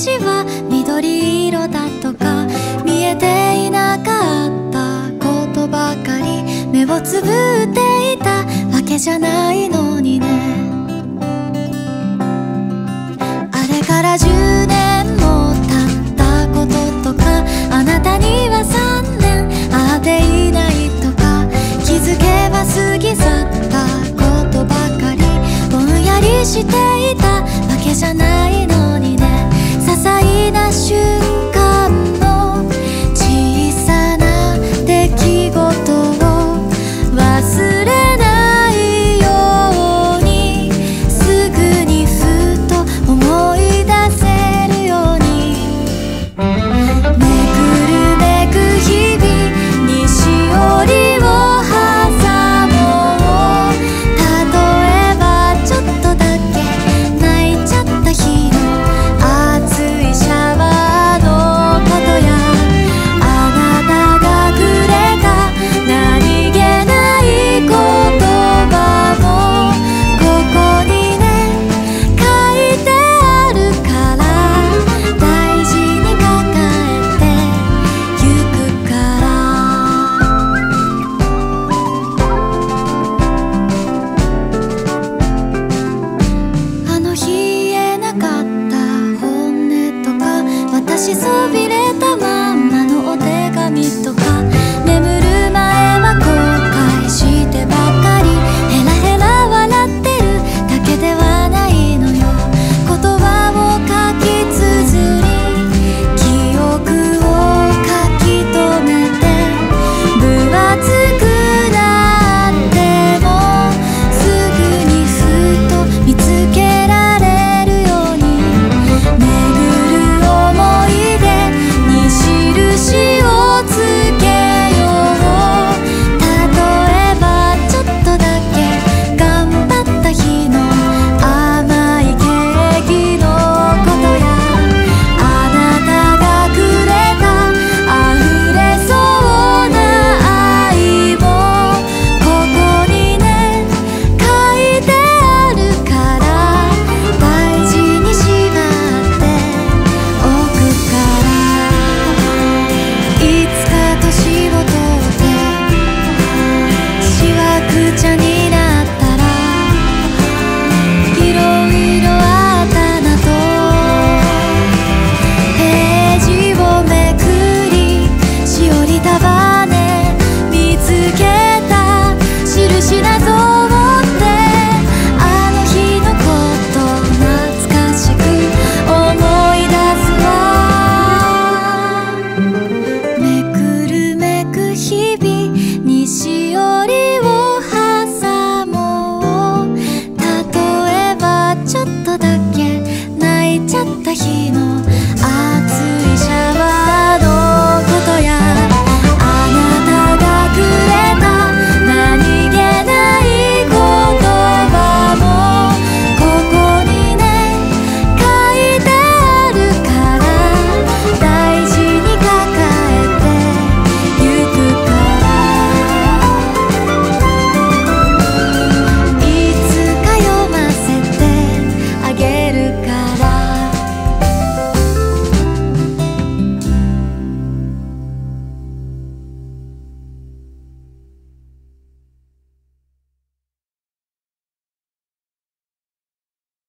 街は緑色だとか見えていなかったことばかり目をつぶっていたわけじゃないのにね。あれから10年も経ったこととかあなたには3年会っていないとか気づけば過ぎ去ったことばかりぼんやりしていたわけじゃない。私そびれたまんまのお手紙と